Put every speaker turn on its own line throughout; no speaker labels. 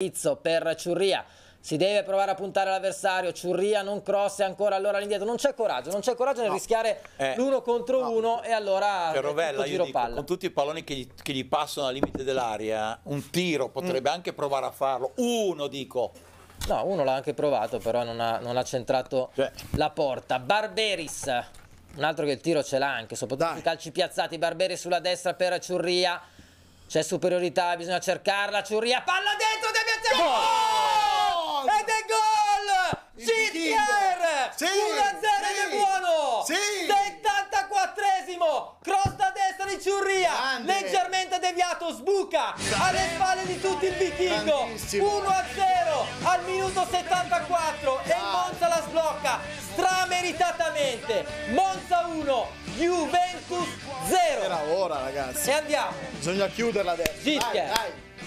Izzo per Ciurria. Si deve provare a puntare l'avversario, Ciurria non cross e ancora allora all'indietro, non c'è coraggio, non c'è coraggio nel rischiare
Eh,
l'uno contro
no.
uno e allora è
Rovella,
tutto
io
giro
dico,
palla.
con tutti i palloni che gli, che gli passano al limite dell'aria, un tiro potrebbe anche provare a farlo. Uno, dico.
No, uno l'ha anche provato, però non ha, non ha centrato
Cioè.
la porta. Barberis, un altro che il tiro ce l'ha anche, soprattutto
Dai.
i calci piazzati. Barberis sulla destra per Ciurria. C'è superiorità, bisogna cercarla. Ciurria, palla dentro,
Gol!
Ed è gol!
Il
Citier!
Sì,
1-0 ed è
sì,
buono!
sì.
74esimo! Cross da destra di Ciurria!
Grande.
Leggermente deviato, sbuca! Alle spalle di tutti il vichingo!
Grandissimo.
1-0 al minuto 74 e il Monza la sblocca strameritatamente! Monza 1, Juventus 0!
Era ora, ragazzi.
E andiamo!
Bisogna chiuderla adesso.
Zitter.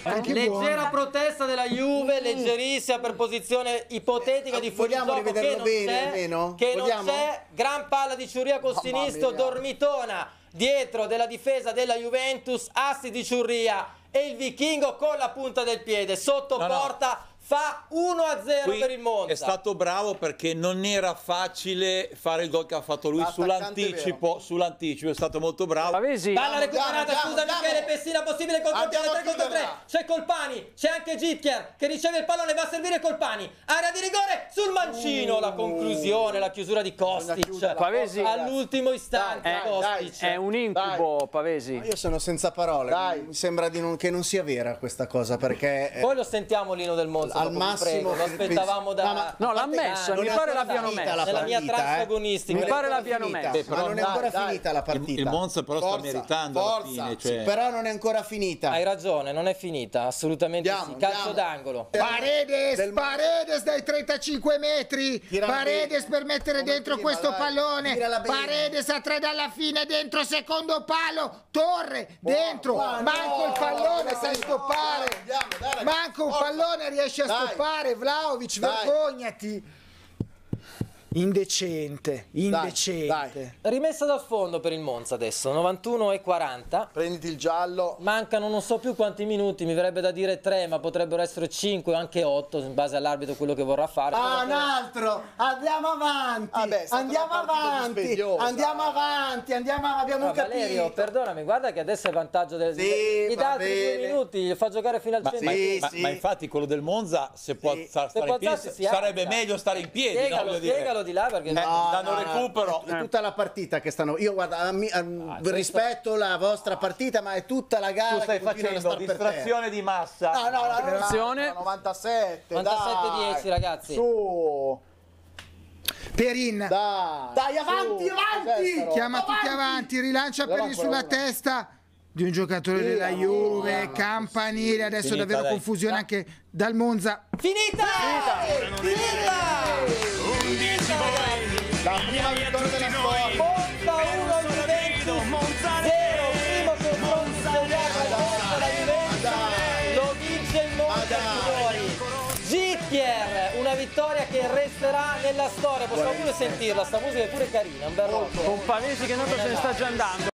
Anche
Leggera
buona.
protesta della Juve, leggerissima per posizione ipotetica di
Vogliamo
fuorigioco che
rivederlo
non
bene,
c'è,
almeno?
che
Vogliamo?
non c'è, gran palla di Ciurria col
Mamma
sinistro, dormitona dietro della difesa della Juventus, assi di Ciurria e il vichingo con la punta del piede sotto
No, no.
Fa 1-0
Qui
per il Monza.
è stato bravo perché non era facile fare il gol che ha fatto lui sull'anticipo, sull'anticipo, è stato molto bravo.
Pavesi,
Palla recuperata, scusa. Michele Pessina, possibile contro
Andiamo a
3 contro 3.
chiuderla.
C'è Colpani, c'è anche Gittier che riceve il pallone, va a servire Colpani. Area di rigore sul mancino, la conclusione, la chiusura di Kostic.
Pavesi.
All'ultimo istante
Dai,
dai,
Kostic.
è un incubo, Pavesi.
Io sono senza parole.
Dai.
Mi sembra di non- che non sia vera questa cosa perché. eh,
Poi lo sentiamo Lino del Monza,
Al massimo
lo aspettavamo da
No, ma-
No, l'ha messa,
non
mi pare l'abbiano messa.
la
Nella mia
partita,
trance
eh.
agonistica.
Non è
Mi pare
ancora
l'abbiano
finita.
messa.
Ma non è ancora finita la partita.
il Monza però sta meritando alla fine. Cioè,
però non è ancora finita.
Hai ragione, non è finita, assolutamente sì. Calcio d'angolo.
Paredes,
Del-
Paredes dai 35 metri. Paredes per mettere dentro questo pallone. Paredes a tre dalla fine dentro secondo palo. Torre dentro.
Ma
Manco il pallone sai stoppare. Manco un pallone riesce a. stoppare. Vlaovic,
Dai.
vergognati. Indecente, indecente.
dai.
Rimessa dal fondo per il Monza adesso, 91 e 40.
Prenditi il giallo.
Mancano non so più quanti minuti, mi verrebbe da dire 3, ma potrebbero essere 5 o anche 8 in base all'arbitro quello che vorrà fare.
Ah, un altro! Andiamo avanti! Stata
Andiamo avanti, andiamo avanti, andiamo, abbiamo
Ah,
capito.
Valerio, perdonami, guarda che adesso è vantaggio del
Sì,
gli dà altri due minuti, gli fa giocare fino al
ma,
100.
ma-
Sì,
ma-
sì.
ma infatti quello del Monza se può
Sì.
stare
può
in piedi sarebbe meglio stare in piedi no?
Spiegalo, Spiegalo di là perché
No,
danno
no, no.
recupero
È tutta la partita che stanno. Io guarda, a mi- a-
questo-
rispetto la vostra partita, ma è tutta la gara
tu stai facendo
per
distrazione di massa
No, no, no, no,
Attenzione.
no, 97,
97-10
dai.
ragazzi.
Su.
Perin.
Dai. Dai, avanti,
Su.
avanti.
Chiama tutti avanti, rilancia Perin
ancora
sulla
una.
testa di un giocatore della Juve, Campanile, adesso
Finita,
davvero
dai.
confusione anche dal Monza.
Finita! Finita!
La prima vittoria della storia.
Monza 1 Juventus 0, primo confronto al Monza la Juventus, lo vince il Monza signori. Gittier, una vittoria che resterà nella storia, possiamo pure sentirla, sta musica è pure carina, un bel call.
Con Pavesi che noto se ne sta già andando.